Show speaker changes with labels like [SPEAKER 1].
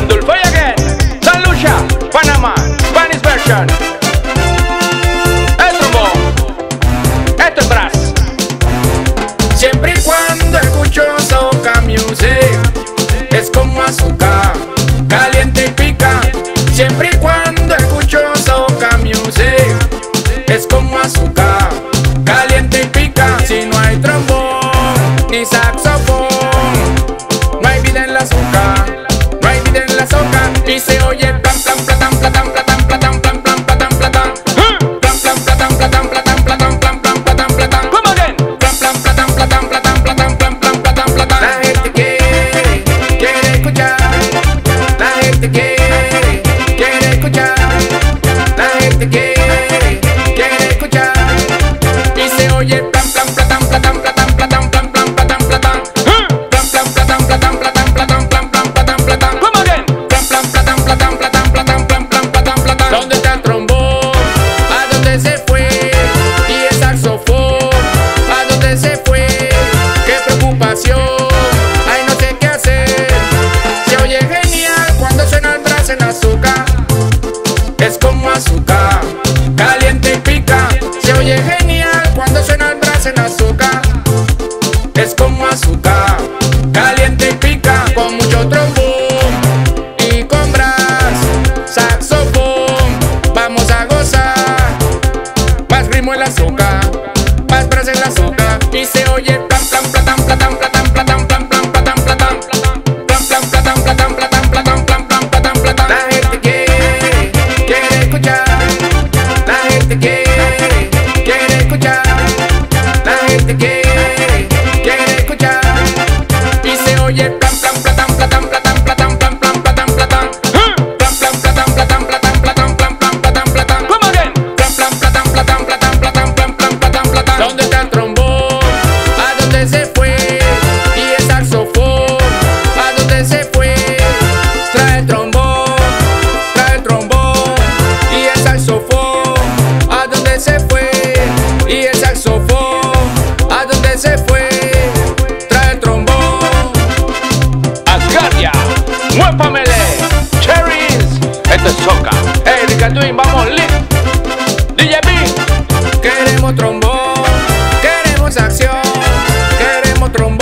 [SPEAKER 1] and do fire again. San Lucia, Panama, Spanish version. El rumbo, esto es brass. Siempre y cuando escucho soca music, es como azúcar, caliente y pica. Siempre y cuando escucho soca music, es como azúcar, caliente y pica. Si no hay trombón ni saxofón. oye genial cuando suena el brazo en azúcar. Es como azúcar. se choca. Erika hey, vamos, Lip. DJ B. Queremos trombón, queremos acción, queremos trombón.